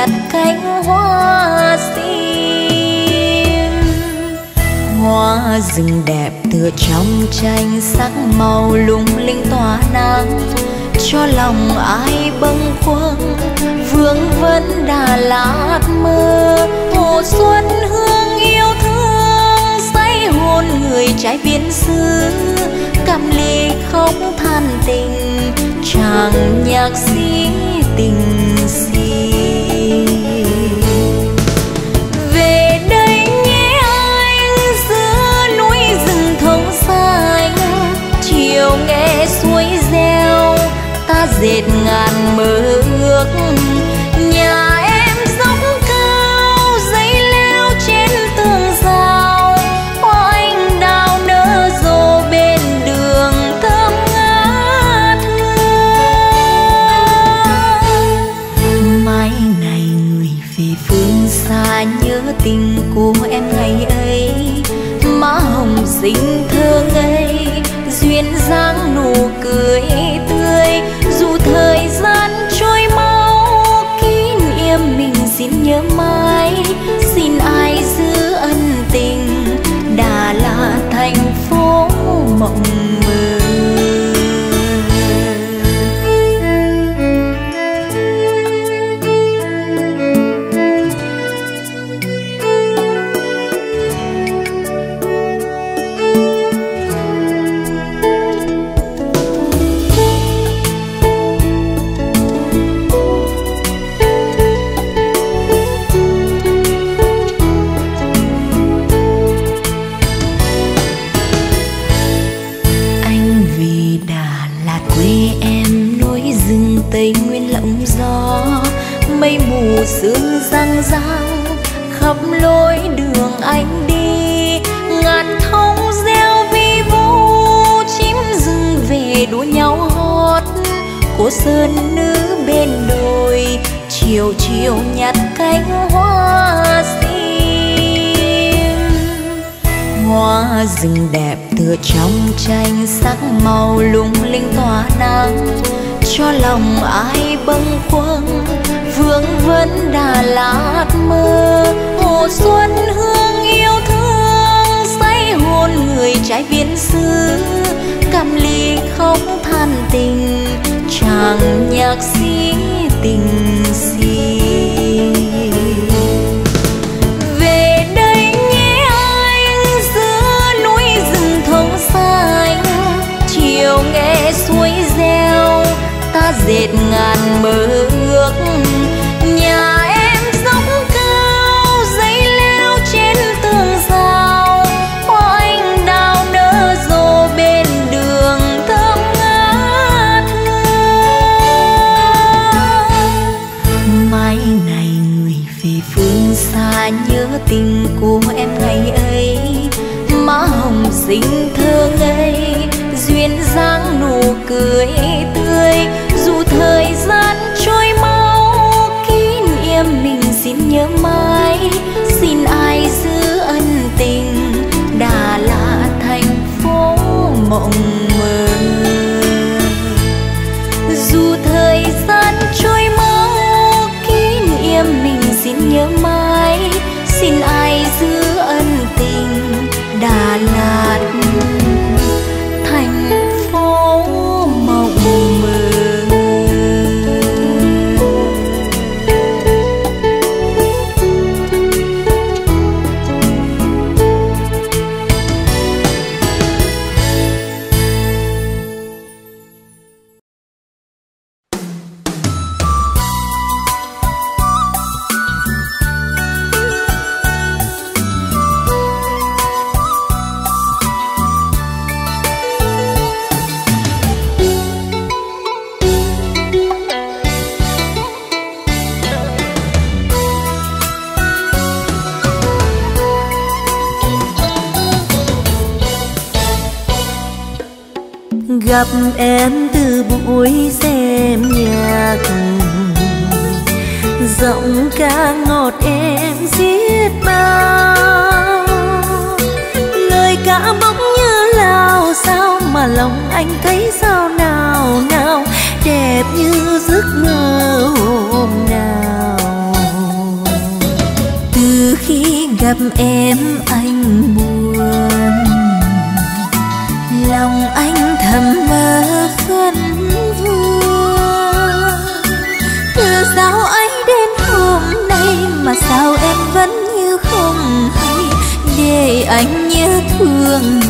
nhặt cánh hoa xin hoa rừng đẹp tựa trong tranh sắc màu lung linh tỏa nắng. Cho lòng ai bâng khuâng, vương vấn đà lạt mơ. Hồ xuân hương yêu thương, say hồn người trái biên xứ. Cầm ly không than tình, chàng nhạc sĩ tình xin dệt ngàn mơ ước nhà em dốc cao dây leo trên tường rào. Hoa anh đào nở rộ bên đường thơm ngát hương. Mai này người về phương xa, nhớ tình của em ngày ấy. Má hồng xinh thơ ngây, duyên dáng nụ cười nhớ mãi. em từ buổi xem nhạc giọng ca ngọt em giết bao. Lời ca bỗng như lao, sao mà lòng anh thấy sao nào nào. Đẹp như giấc mơ hôm nào. Từ khi gặp em anh buồn, lòng anh thầm mơ phân vương từ sao ấy đến hôm nay mà sao em vẫn như không hay? Để anh nhớ thương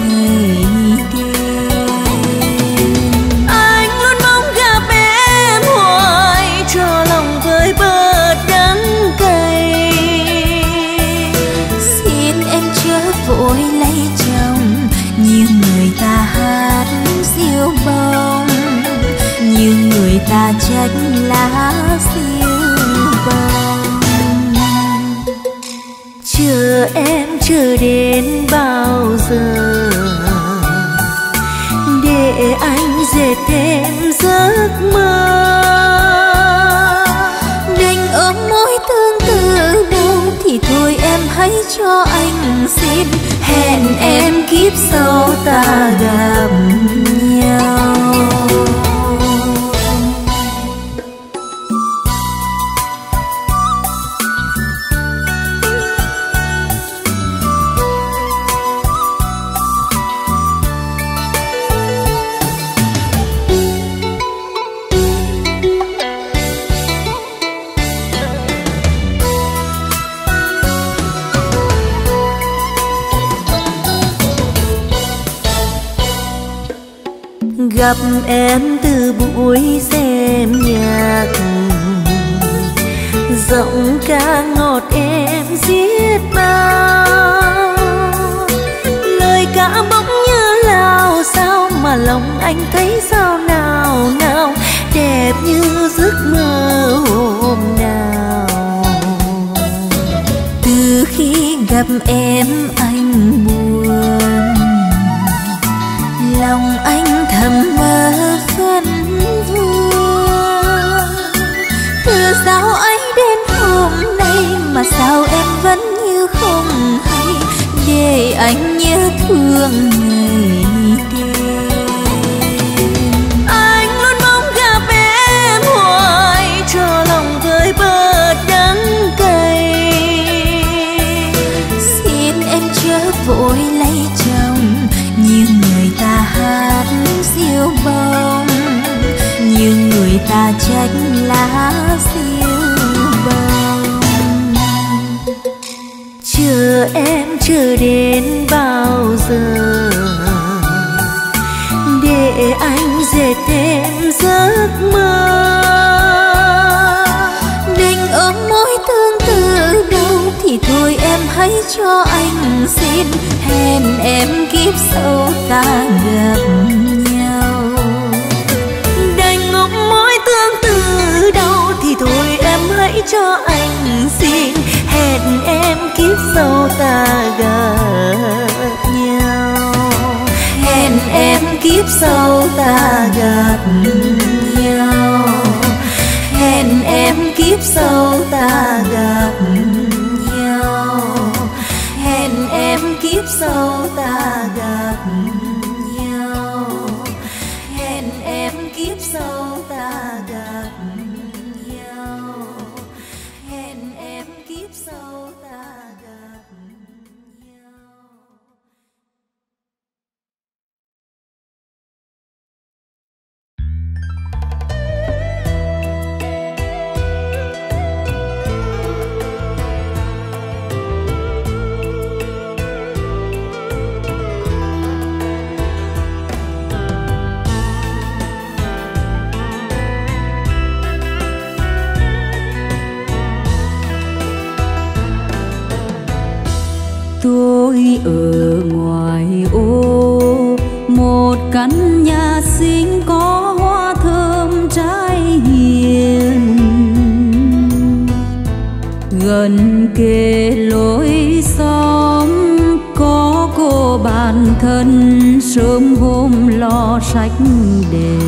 lá siêu vàng. Chờ em chờ đến bao giờ? Để anh dệt thêm giấc mơ. Đành ôm mối tương tư đâu thì thôi em hãy cho anh xin. Hẹn em kiếp sau ta gặp. Gặp em từ buổi xem nhạc. Giọng ca ngọt em giết bao. Lời ca bỗng như lao, sao mà lòng anh thấy sao nào nào. Đẹp như giấc mơ hôm nào. Từ khi gặp em anh buồn, lòng anh làm mơ phân vương từ sao ấy đến hôm nay mà sao em vẫn như không hay? Để anh nhớ thương lá siêu bồng chờ em chờ đến bao giờ? Để anh dệt thêm giấc mơ. Đành ôm mối tương tư đâu thì thôi em hãy cho anh xin. Hẹn em kiếp sau ta gặp cho anh xin. Hẹn em kiếp sau ta gặp nhau. Hẹn em kiếp sau ta gặp nhau. Hẹn em kiếp sau ta gặp kề lối xóm. Có cô bạn thân sớm hôm lo sách đề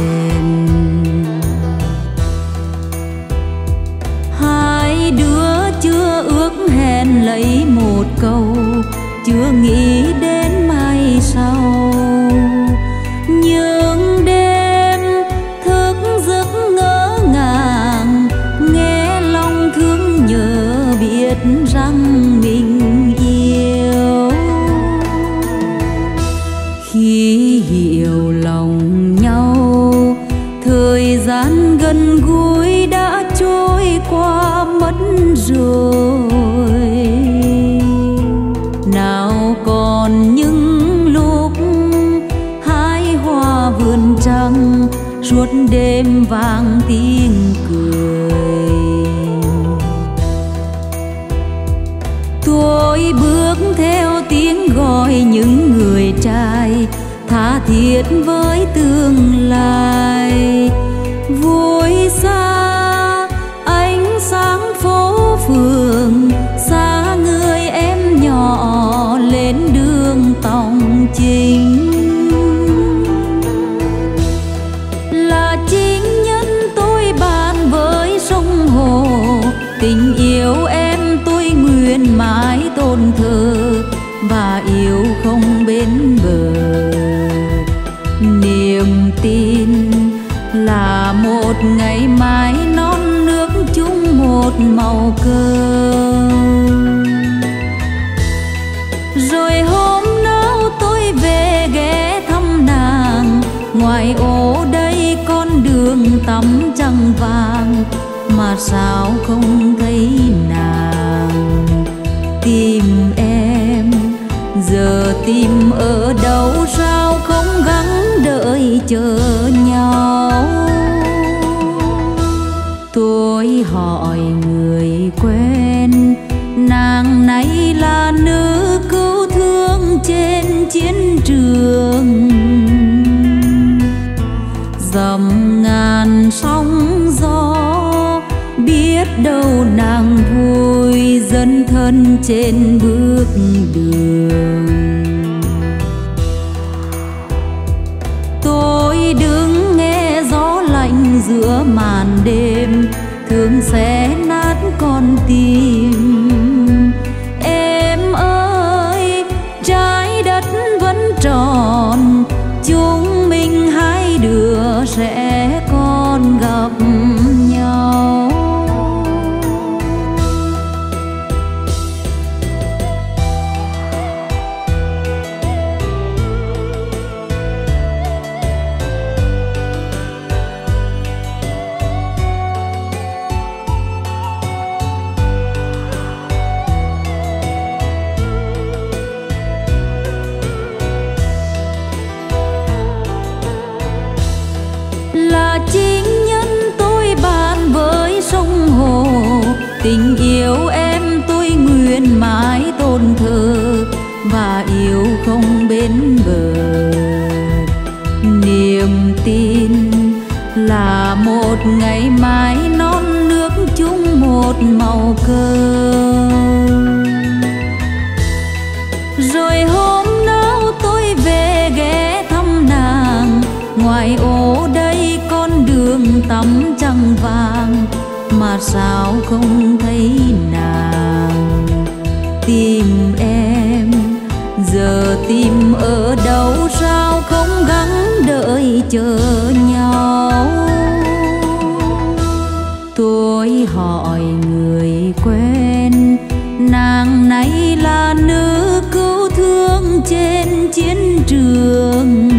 tắm trăng vàng, mà sao không thấy nàng? Tìm em, giờ tìm ở đâu? Sao không gắng đợi chờ? thân trên bước đường. tôi hỏi người quen, nàng này là nữ cứu thương trên chiến trường.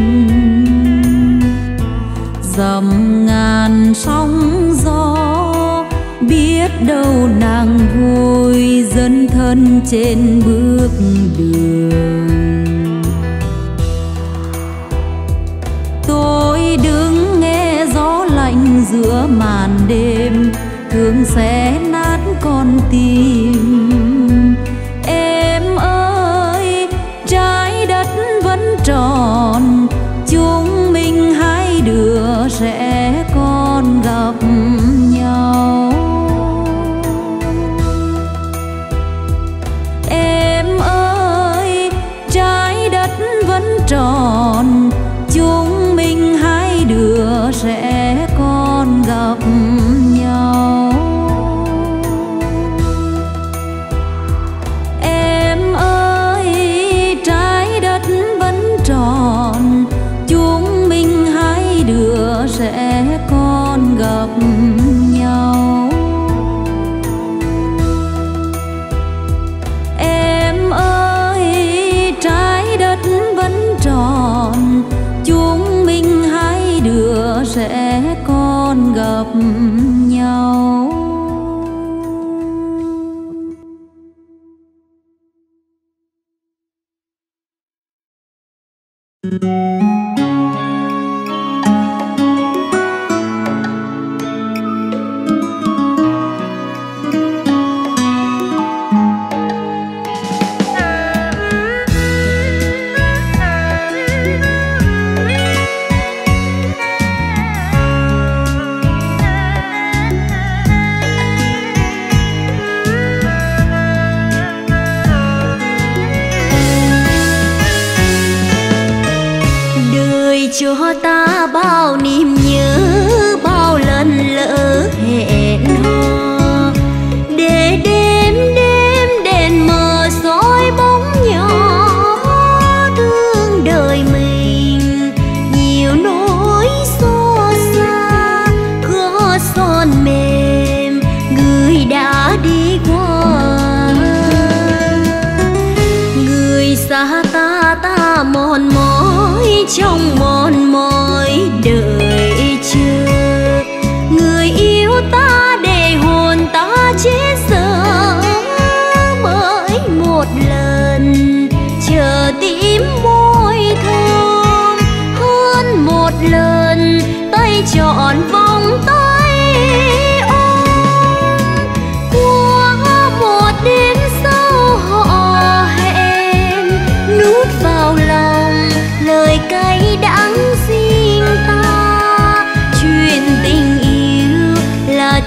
Dầm ngàn sóng gió, biết đâu nàng vui dân thân trên bước đường. giữa màn đêm thương sẽ nát con tim.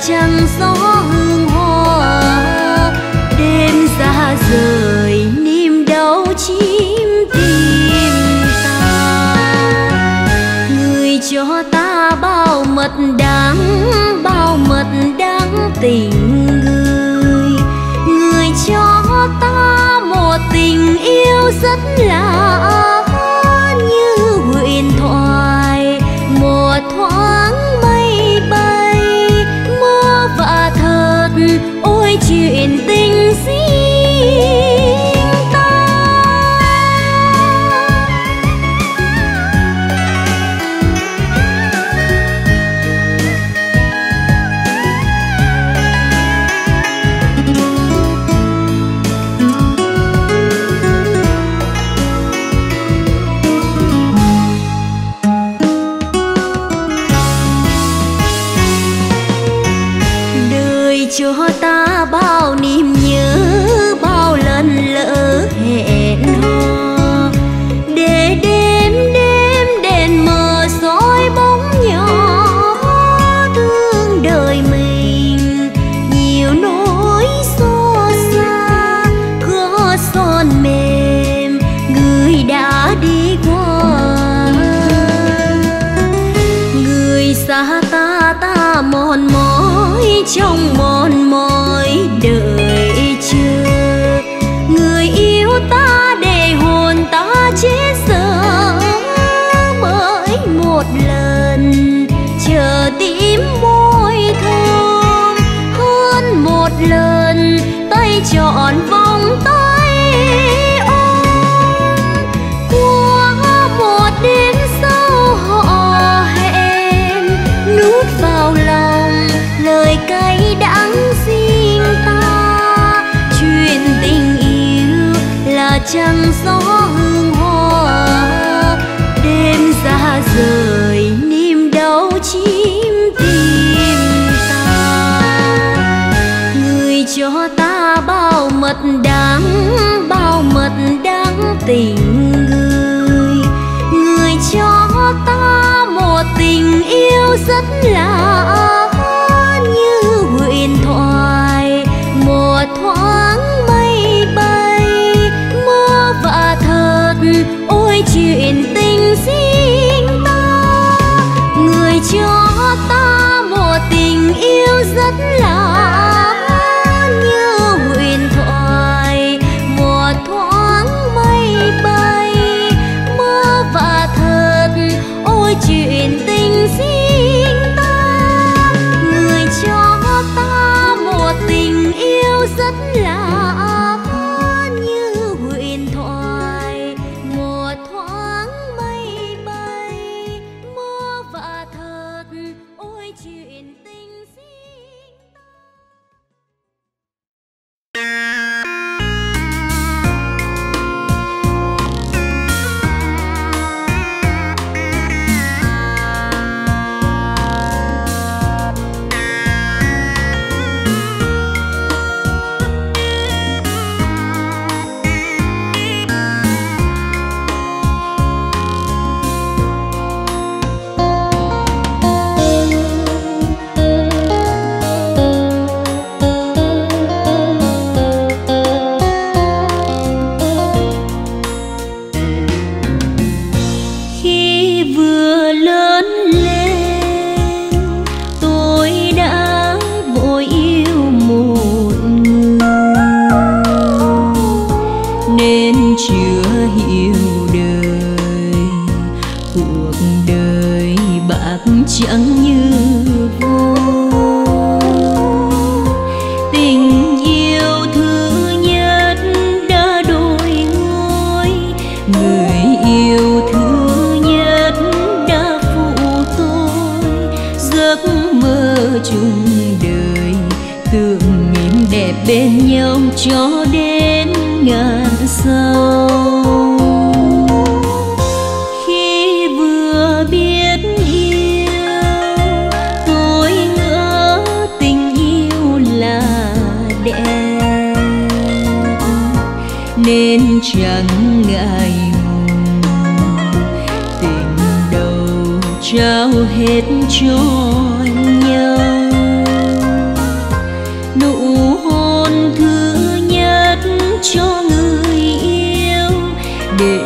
trăng gió hương hoa. Đêm xa rời, niềm đau chim tìm ta. Người cho ta bao mật đắng bao mật đắng tình người. Người cho ta một tình yêu rất là trăng gió hương hoa, đêm ra rời niềm đau chim tìm ta. Người cho ta bao mật đắng, bao mật đắng tình người. Người cho ta một tình yêu rất lạ chuyện tình riêng ta. Người cho ta một tình yêu rất là you cho nhau. Nụ hôn thứ nhất cho người yêu, để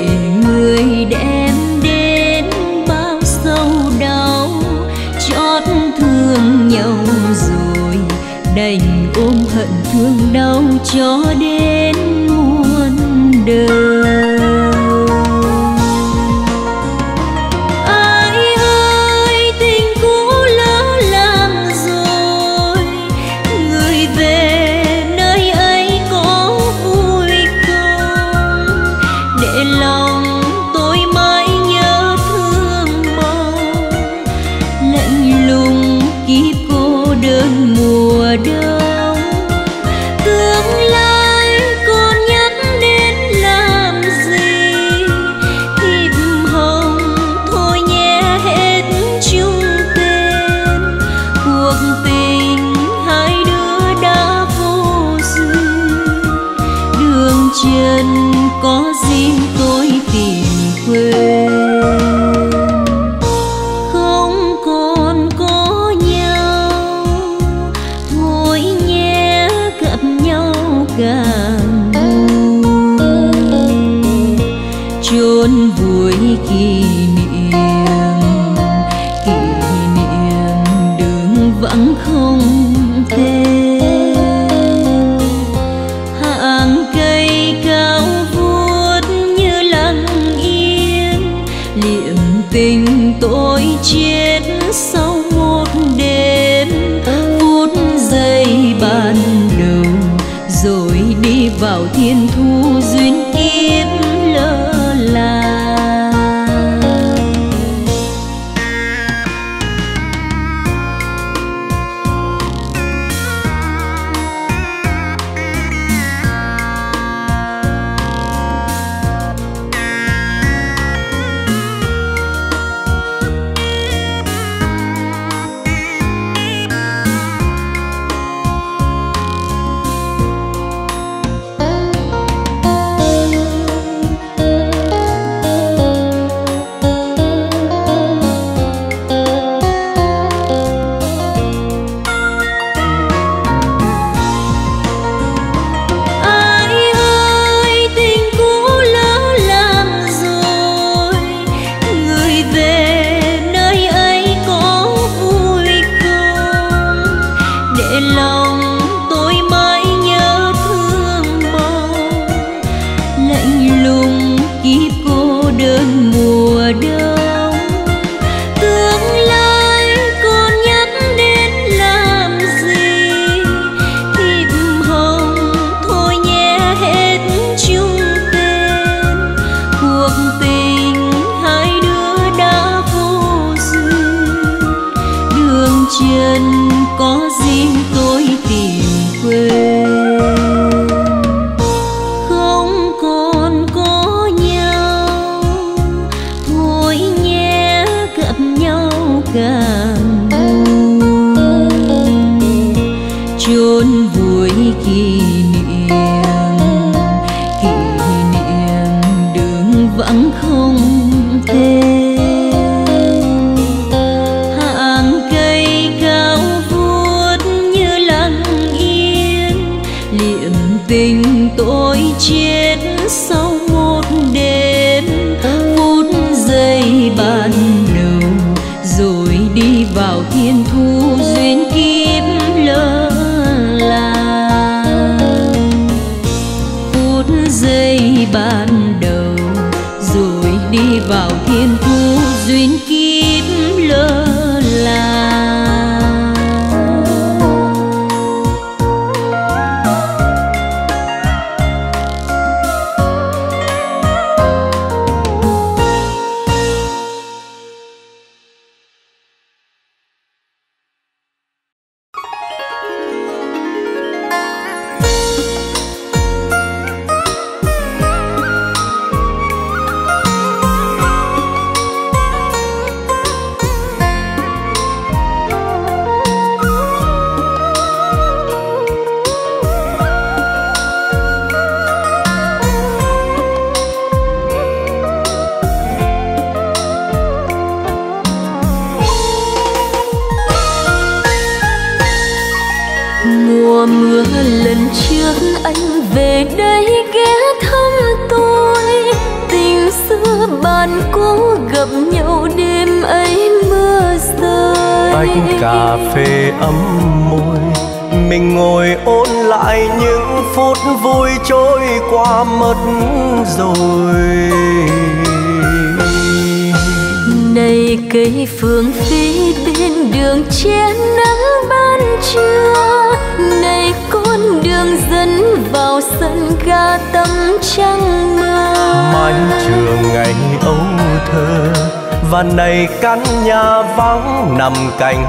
người đem đến bao sâu đau. Chót thương nhau rồi, đành ôm hận thương đau cho đến 黄河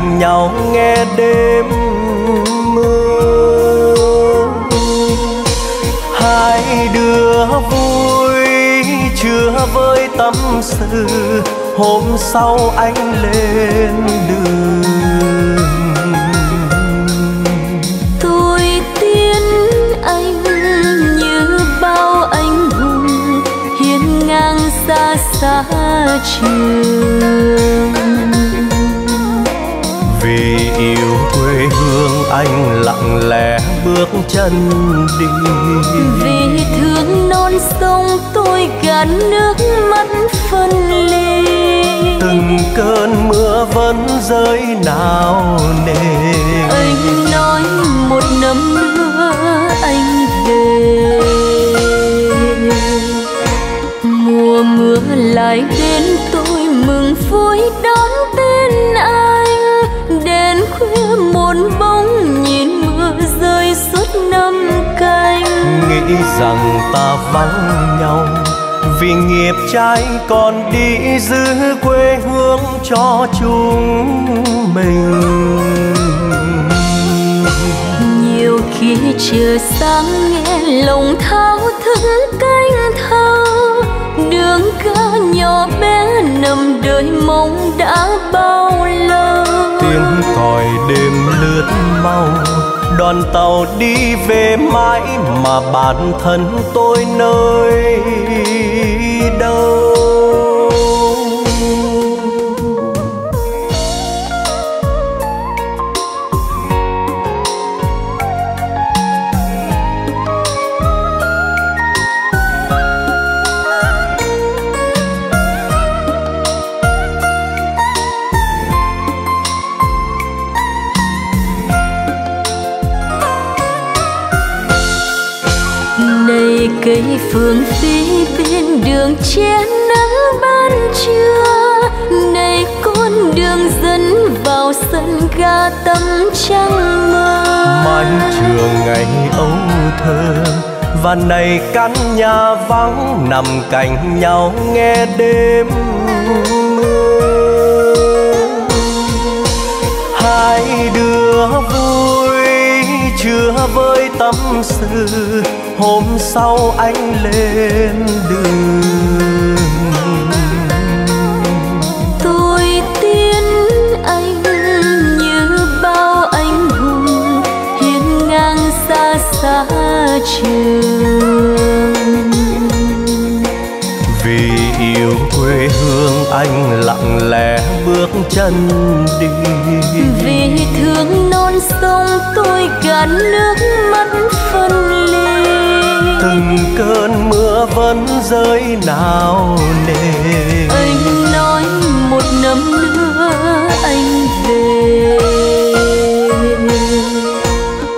nhau chân đi. Vì thương non sông tôi gạt nước mắt phân ly. Từng cơn mưa vẫn rơi nào nề. Anh nói một năm nữa anh về. Mùa mưa lại đến tôi mừng vui rằng ta vắng nhau. Vì nghiệp trai còn đi giữ quê hương cho chúng mình. Nhiều khi chưa sáng nghe lòng thao thức canh thơ đường ca nhỏ bé nằm đợi mong đã bao lâu. Tiếng còi đêm lướt mau đoàn tàu đi về mãi mà bản thân tôi nơi. Phương phi bên đường che nắng ban trưa. Này con đường dẫn vào sân ga tâm trăng mơ mái trường ngày ấu thơ, và này căn nhà vắng nằm cạnh nhau nghe đêm mưa. Hai đứa vui chưa với tâm sự hôm sau anh lên đường. Tôi tiến anh như bao anh hùng hiên ngang xa xa trường. Vì yêu quê hương anh lặng lẽ bước chân đi. Vì thương non sông tôi gạt nước mắt phân từng cơn mưa vẫn rơi nào nề. Anh nói một năm nữa anh về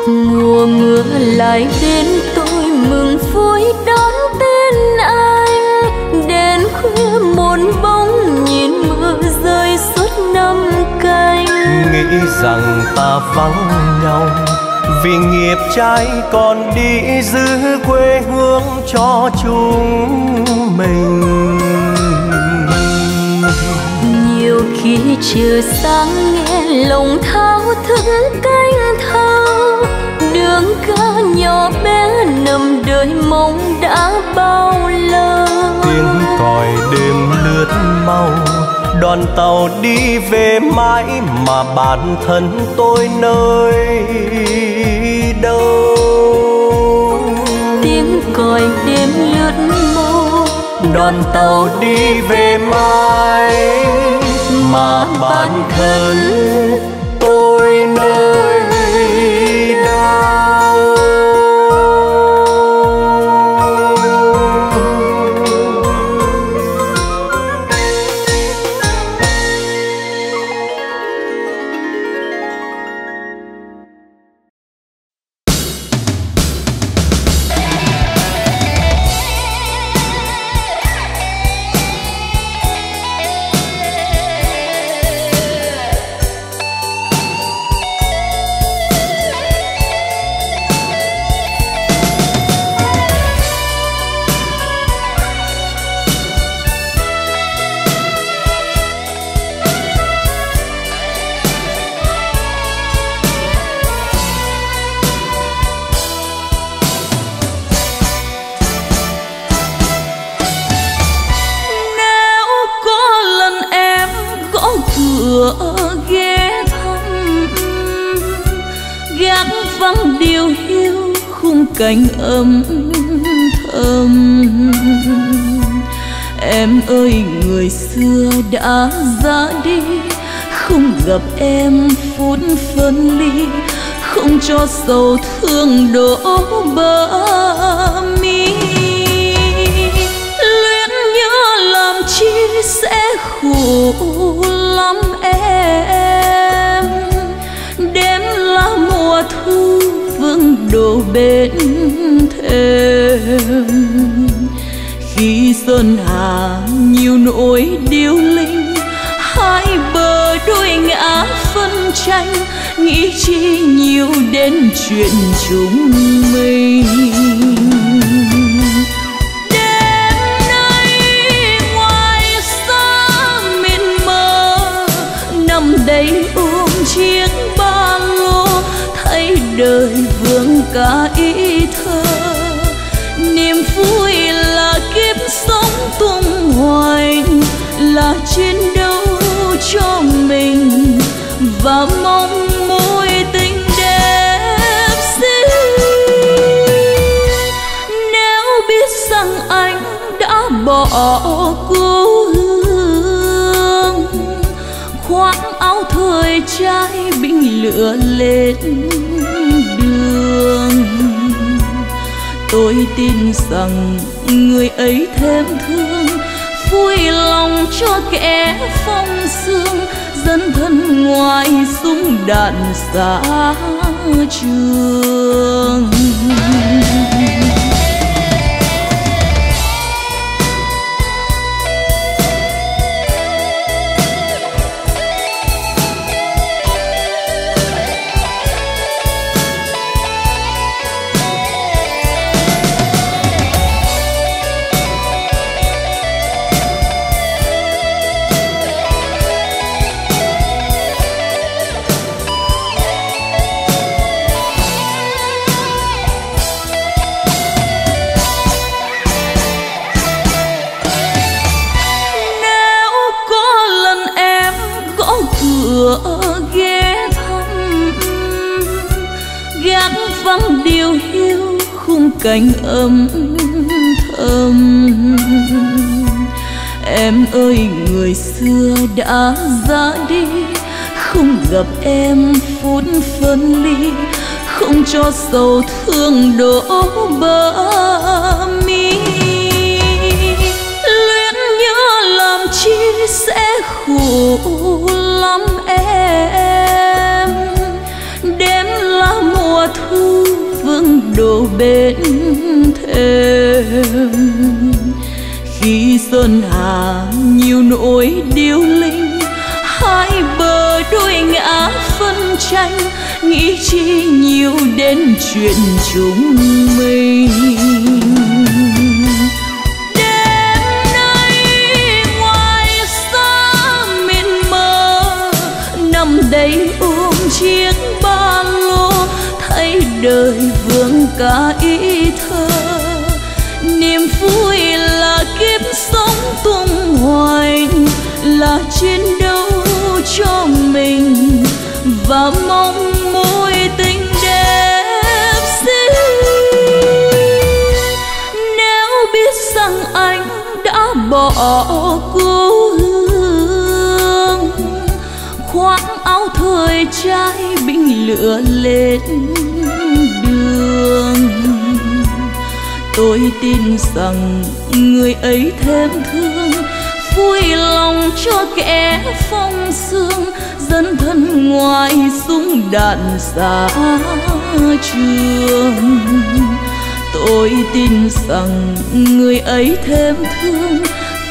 mùa mưa lại đến tôi mừng vui đón tên anh. Đến khuya một bóng nhìn mưa rơi suốt năm canh. Nghĩ rằng ta vắng nhau vì nghiệp trai còn đi giữ quê hương cho chúng mình. Nhiều khi chưa sáng nghe lòng thao thức canh thơ đường ca nhỏ bé nằm đợi mong đã bao lâu. Tiếng còi đêm lướt mau đoàn tàu đi về mãi mà bản thân tôi nơi đâu? Tiếng còi đêm lướt mau đoàn tàu đi về mãi mà bản thân em ơi, người xưa đã ra đi. Không gặp em phút phân ly. Không cho sầu thương đổ bờ mi. Luyến nhớ làm chi sẽ khổ lắm em. Đêm là mùa thu vương đổ bên thềm đi sơn hà nhiều nỗi điêu linh. Hai bờ đôi ngã phân tranh, nghĩ chi nhiều đến chuyện chúng mình. Đêm nay ngoài xa miền mơ nằm đây ôm chiếc ba lô. Thấy đời vương cả chiến đấu cho mình và mong mối tình đẹp xinh nếu biết rằng anh đã bỏ cô hương, khoác áo thời trai binh lửa lên đường. Tôi tin rằng người ấy thêm thương vui lòng cho kẻ phong sương dân thân ngoài súng đạn xa trường. Cánh ấm thơm. Em ơi, người xưa đã ra đi, không gặp em phút phân ly, không cho sầu thương đổ bờ mi. Luyến nhớ làm chi sẽ khổ lắm em. Đổ bên thêm khi sơn hà nhiều nỗi điêu linh, hai bờ đôi ngã phân tranh. Nghĩ chi nhiều đến chuyện chúng mình. Đêm nay ngoài xa mơ nằm đây ôm chiếc ba lô, thấy đời vương cả ý thơ. Niềm vui là kiếp sống tung hoành, là chiến đấu cho mình. Và mong mối tình đẹp xinh nếu biết rằng anh đã bỏ cô hương, khoác áo thời trai binh lửa lên. Tôi tin rằng người ấy thêm thương, vui lòng cho kẻ phong sương, dân thân ngoài súng đạn xa trường tôi tin rằng người ấy thêm thương,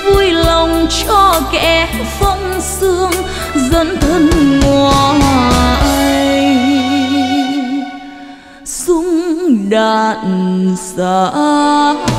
vui lòng cho kẻ phong sương, dân thân ngoài đạn xa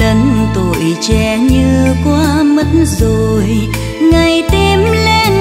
lần tuổi trẻ như qua mất rồi. Ngày tim lên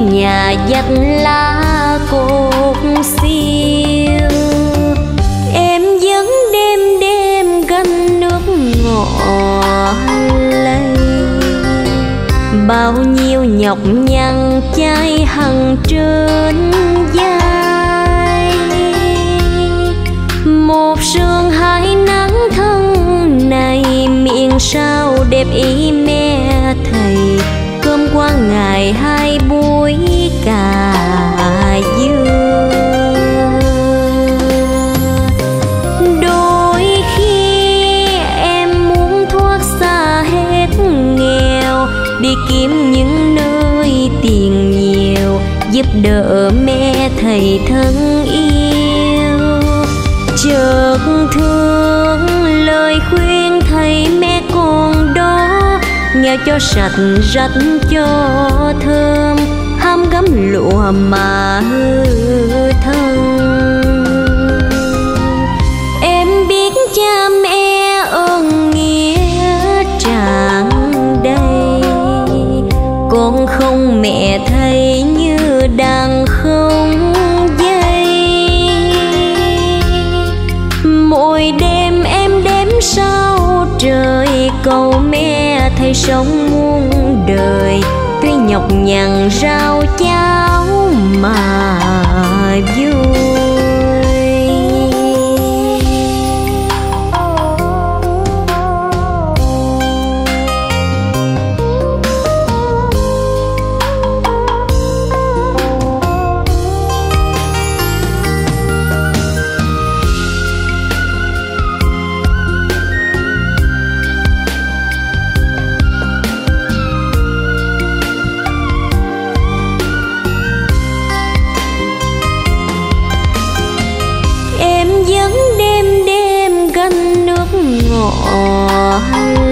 nhà dắt lá cột xiêu em vẫn đêm đêm gánh nước ngọt lây. Bao nhiêu nhọc nhằn chai hằng trên vai. Một sương hai nắng thân này miệng sao đẹp ý mẹ thầy. Cơm qua ngày hai cho sạch rắt cho thơm ham gấm lụa mà hư thân nhằn rau cháo mà.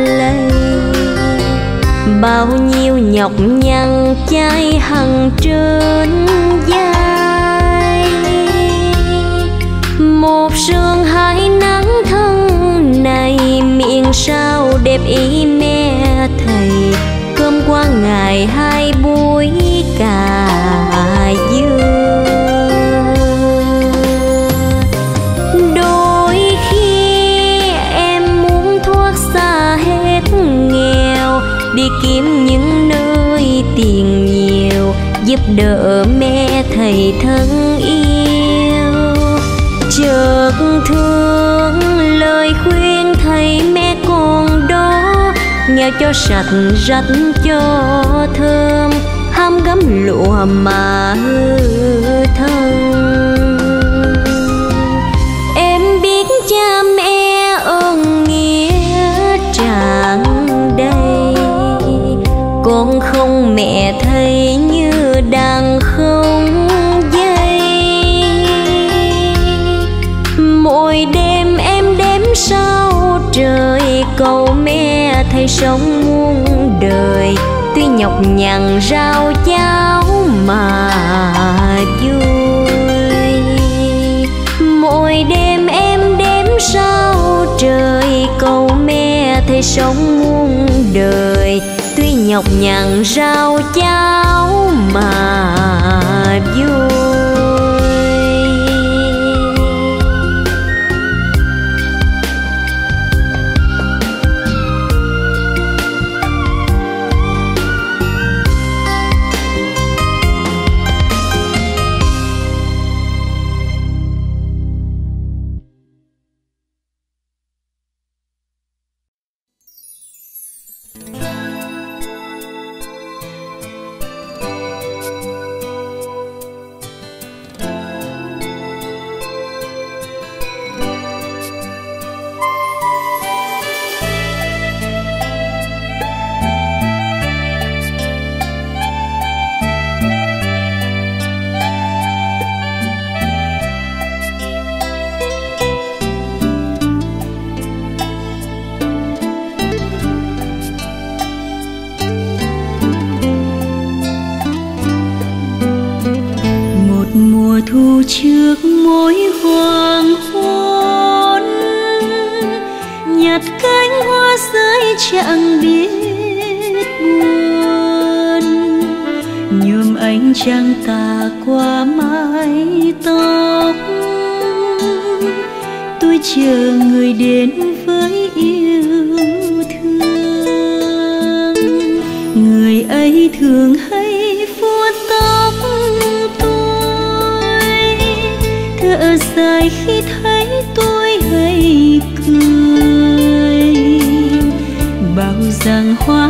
lấy bao nhiêu nhọc nhằn chai hằng trên vai một sương hai nắng thân này miệng sao đẹp ý mẹ? Giúp đỡ mẹ thầy thân yêu. Chợt thương lời khuyên thầy mẹ con đó nghèo cho sạch rách cho thơm ham gấm lụa mà hư thân. Em biết cha mẹ ơn nghĩa tràn đầy con không mẹ sống muôn đời. Tuy nhọc nhằn rau cháo mà vui. Mỗi đêm em đếm sao trời, cầu mẹ thầy sống muôn đời. Tuy nhọc nhằn rau cháo mà vui. Trăng tà qua mái tóc. Tôi chờ người đến với yêu thương. Người ấy thường hay vuốt tóc tôi. Thở dài khi thấy tôi hay cười. Bảo rằng hoa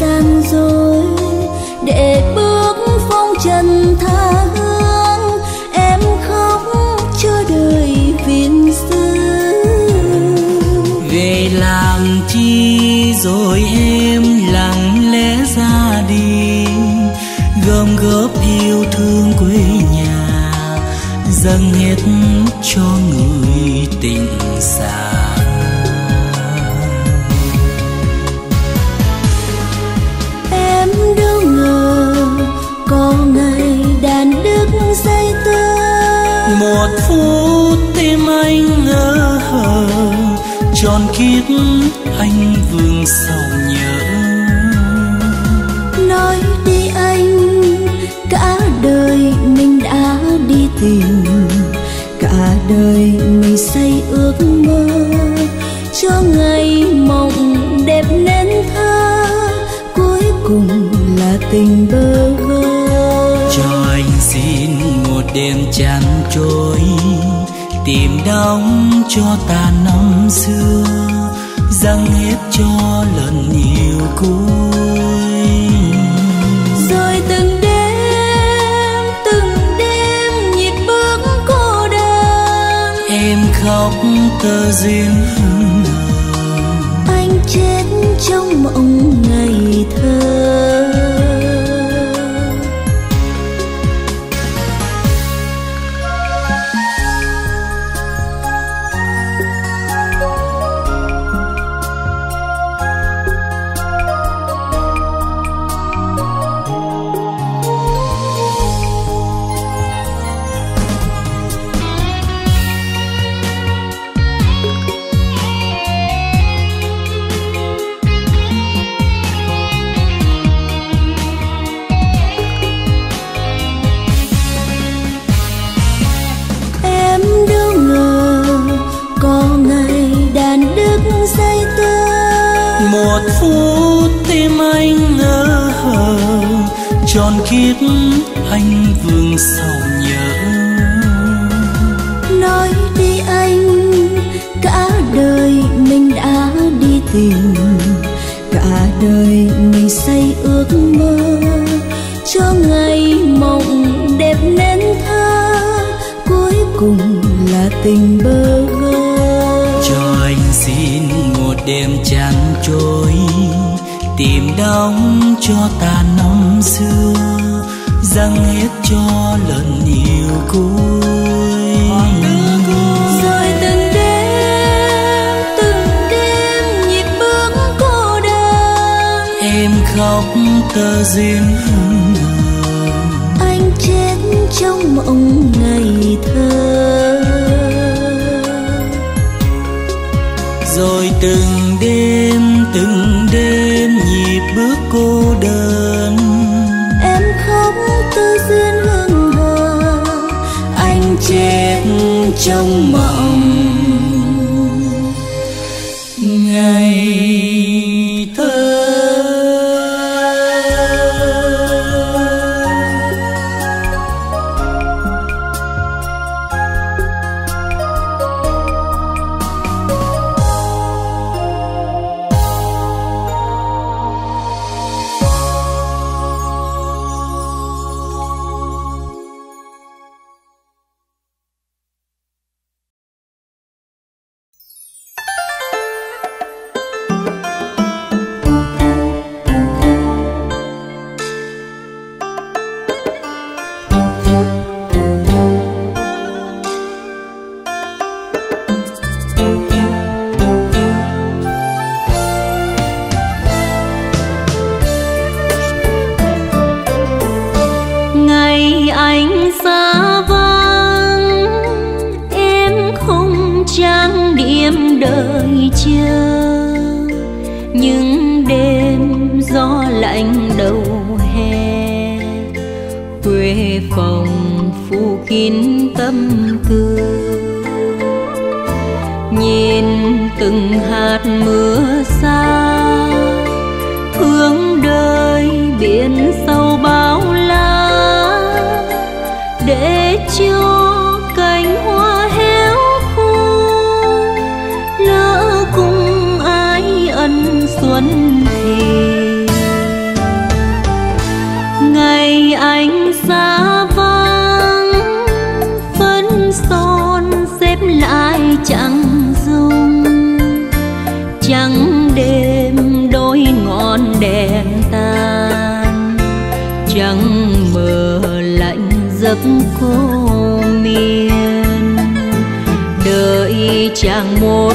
tình phút tim anh ngỡ hờ tròn kiếp anh vương sầu nhớ. Nói đi anh cả đời mình đã đi tìm cả đời mình xây ước mơ cho ngày mộng đẹp nên thơ cuối cùng là tình bơ vơ. Cho anh xin một đêm trôi tìm đóng cho ta năm xưa dâng hết cho lần yêu cuối. Rồi từng đêm từng đêm nhịp bước cô đơn. Em khóc tơ duyên anh chết trong tròn kiếp anh vương sầu nhớ. Nói đi anh cả đời mình đã đi tìm. Cả đời mình xây ước mơ cho ngày mộng đẹp nên thơ. Cuối cùng là tình bơ vơ. Cho anh xin một đêm chán trôi đóng cho ta năm xưa dâng hết cho lần yêu cuối. Rồi từng đêm từng đêm nhịp bước cô đơn. Em khóc tơ duyên anh chết trong mộng ngày thơ. Rồi từng đêm trong mộng. Giấc cô miên. Đợi chàng một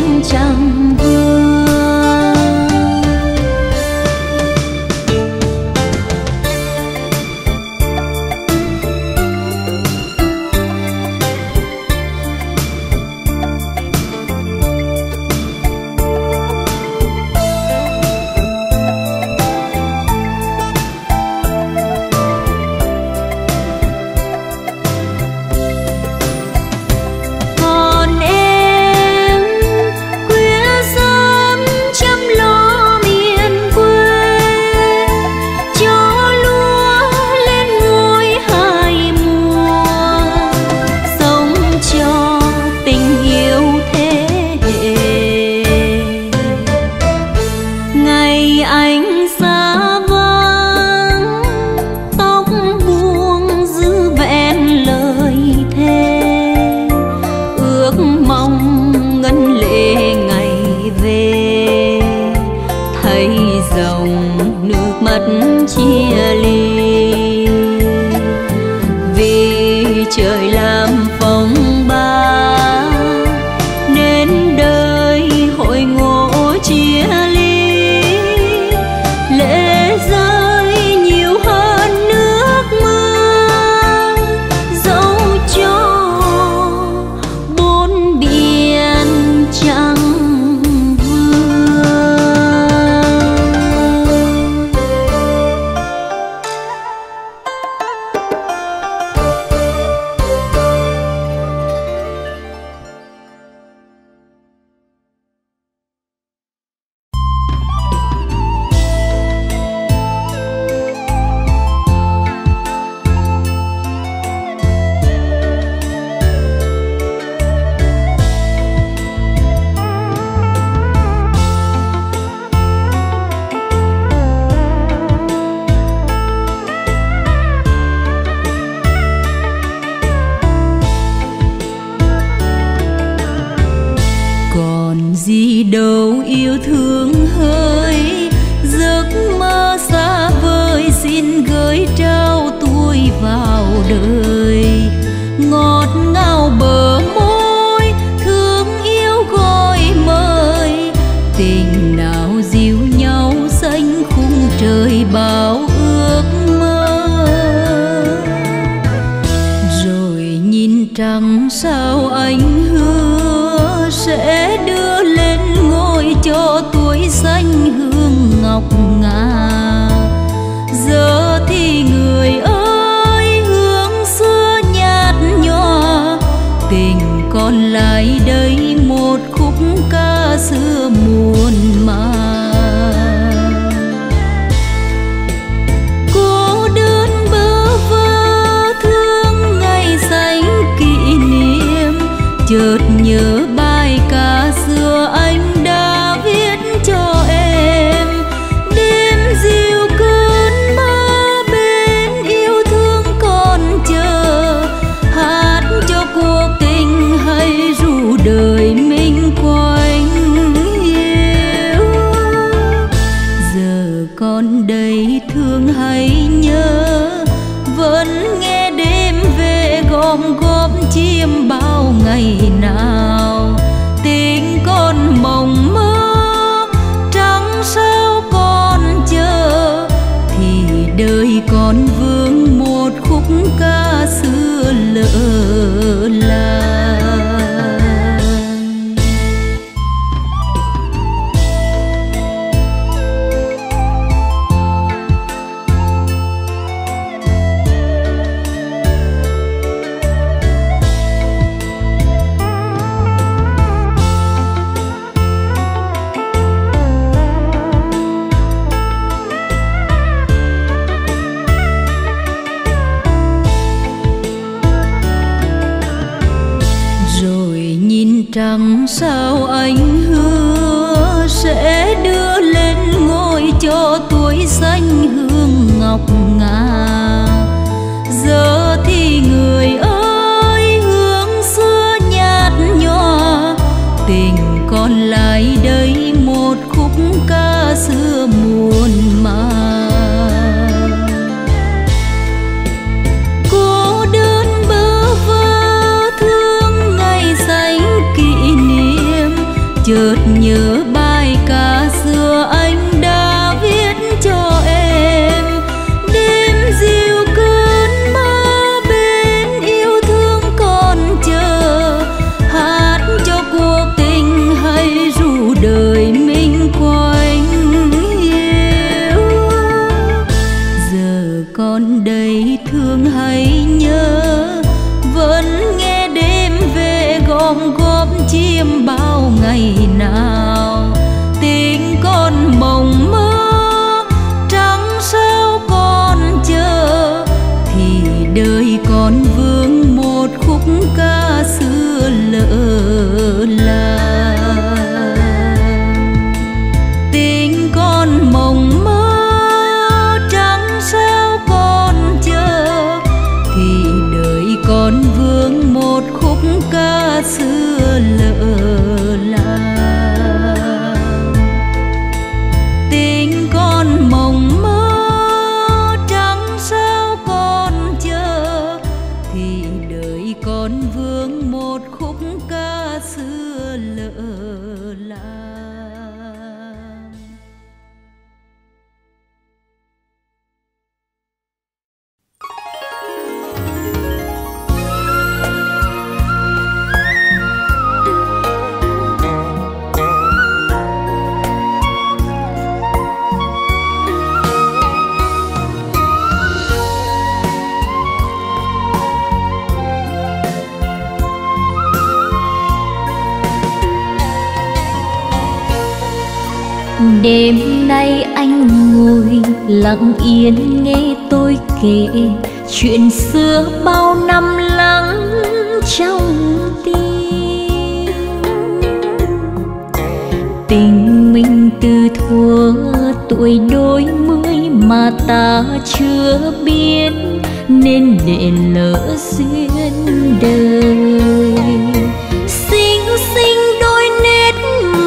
biển chẳng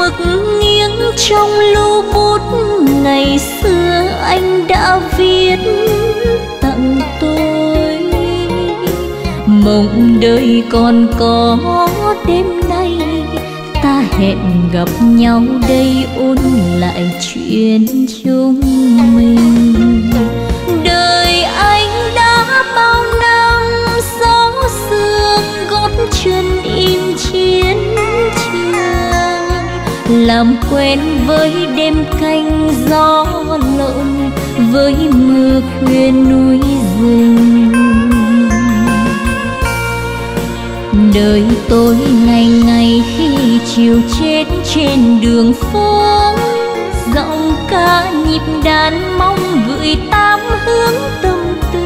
mực nghiêng trong lô bút. Ngày xưa anh đã viết, tặng tôi mộng đời còn có đêm nay. Ta hẹn gặp nhau đây, ôn lại chuyện chúng mình. Đời anh đã bao năm, gió sương gót chân làm quen với đêm canh gió lộn, với mưa khuya núi rừng. Đời tôi ngày ngày khi chiều chết trên đường phố, giọng ca nhịp đàn mong gửi tám hướng tâm tư.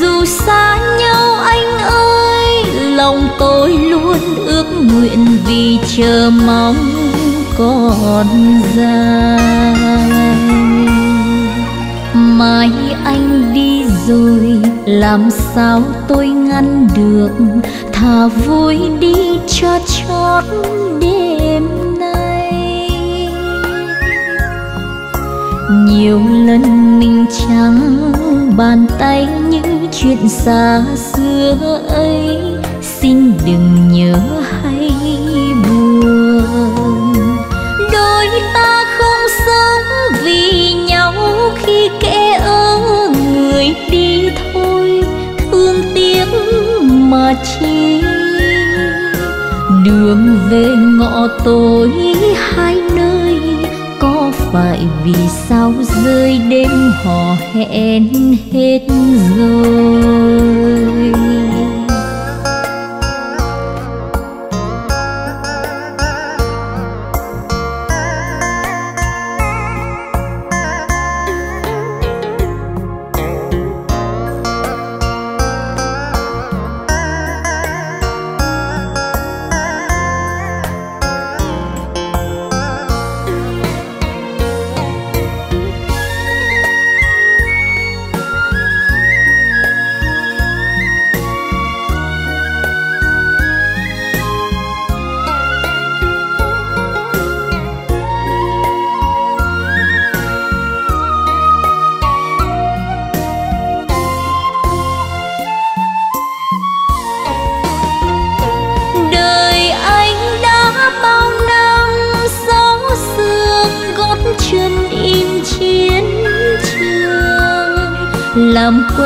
Dù xa nhau anh ơi, lòng tôi luôn ước nguyện vì chờ mong còn dài. Mai anh đi rồi, làm sao tôi ngăn được? Thà vui đi cho chót đêm nay. Nhiều lần mình trắng bàn tay những chuyện xa xưa ấy, xin đừng nhớ về ngõ tối hai nơi, có phải vì sao rơi đêm hò hẹn hết rồi?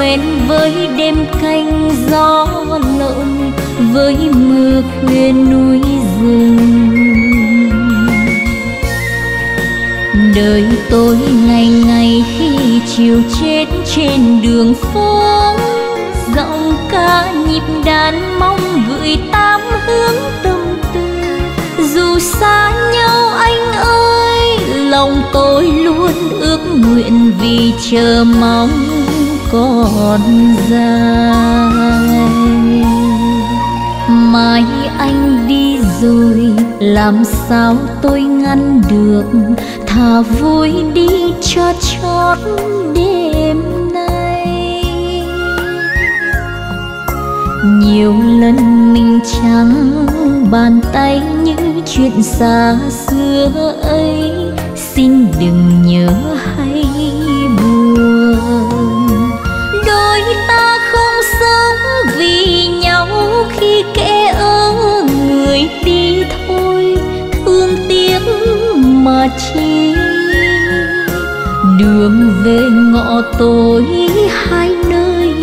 Quen với đêm canh gió lộn, với mưa khuya núi rừng. Đời tôi ngày ngày khi chiều chết trên đường phố, giọng ca nhịp đàn mong gửi tám hướng tâm tư. Dù xa nhau anh ơi, lòng tôi luôn ước nguyện vì chờ mong còn dài. Mai anh đi rồi, làm sao tôi ngăn được? Thà vui đi cho chót đêm nay. Nhiều lần mình trắng bàn tay những chuyện xa xưa ấy. Xin đừng nhớ đường về ngõ tối hai nơi,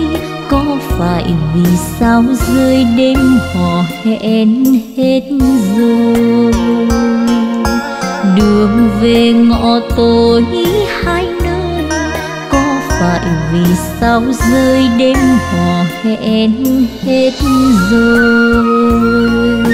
có phải vì sao rơi đêm hò hẹn hết rồi? Đường về ngõ tối hai nơi, có phải vì sao rơi đêm hò hẹn hết rồi?